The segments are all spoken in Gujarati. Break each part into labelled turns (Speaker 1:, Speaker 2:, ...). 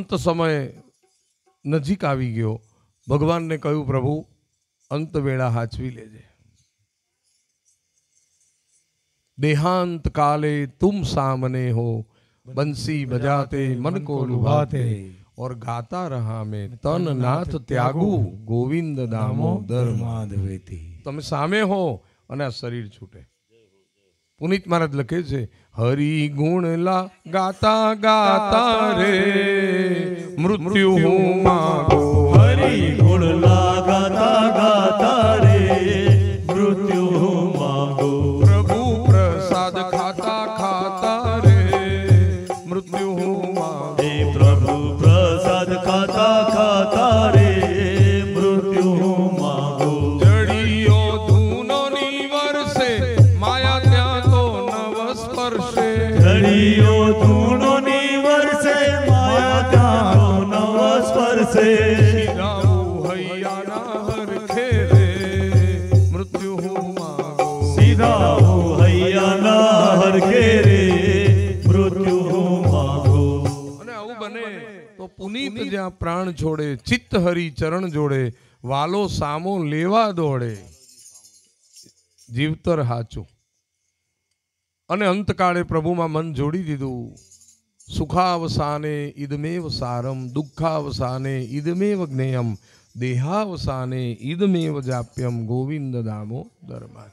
Speaker 1: અંત સમય નજીક આવી ગયો ભગવાનને કહ્યું પ્રભુ અંત વેળા હાચવી લેજે देहांत काले तुम सामने हो बंसी बजाते मन को लुभाते और गाता रहा मैं तन नाथ त्यागू गोविंद दामोदर
Speaker 2: માધવેતી
Speaker 1: તમે સામે હો અને આ શરીર છૂટે પુનિત મહારાજ લખે છે હરિ ગુણ લા ગાતા ગાતા રે મૃત્યુ હું માગો.
Speaker 2: હરી ગુણ લા ગાતા રે મૃત્યુ માગો.
Speaker 1: પ્રભુ પ્રસાદ ખાતા ખાતા રે મૃત્યુ હું માગો.
Speaker 2: ઘડીઓ
Speaker 1: જ્યાં પ્રાણ છોડે ચિત્ત હરી ચરણ જોડે વાલો સામો લેવા દોડે. જીવતર હાચું. અને અંતકાળે પ્રભુમાં મન જોડી દીધું. સુખાવસાને ઈદમેવ સારમ, દુઃખાવસાને ઈદમેવ જ્ઞેયમ, દેહાવસાને ઈદમેવ જાપ્યમ. ગોવિંદ દામો દરમાન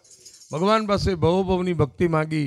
Speaker 1: ભગવાન પાસે ભવભવની ભક્તિ માગી.